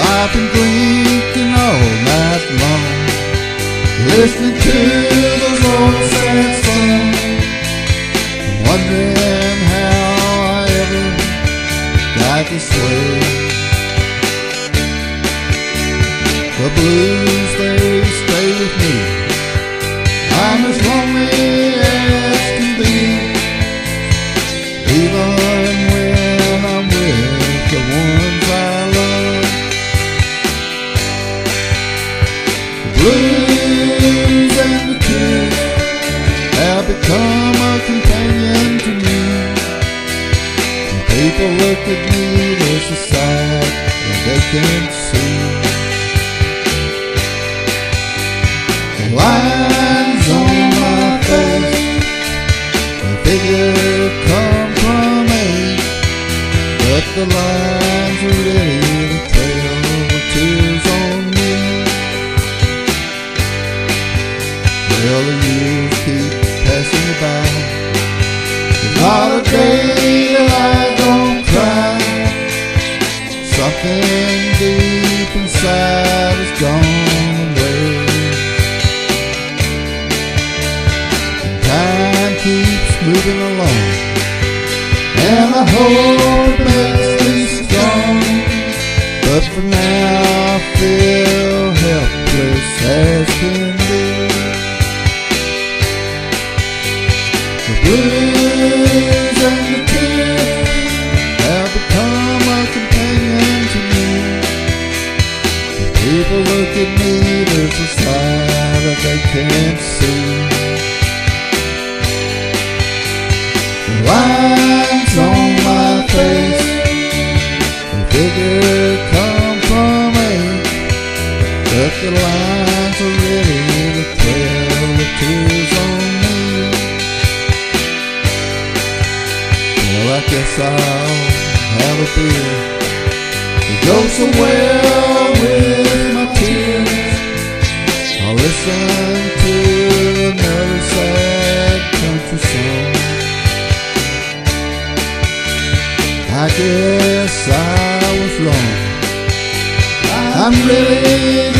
I've been drinking all night long, listening to those old sad songs, wondering how I ever got this way. The blues The blues and the tears have become a companion to me. When people look at me, a side that they can't see. The lines on my face, they figure come from age, but the lines are really Well, the years keep passing by. Not a day that I don't cry. Something deep inside has gone away. Time keeps moving along, and I hope makes me strong. But for now, I feel helpless as People look at me, there's a side that they can't see. The lines on my face, they figure come from age, but the lines are really the trail of tears on me. Well, I guess I'll have a beer. Go goes listen to another sad country song. I guess I was wrong. I'm really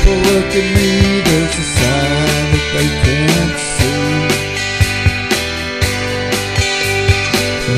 people look at me, there's a side that they can't see. The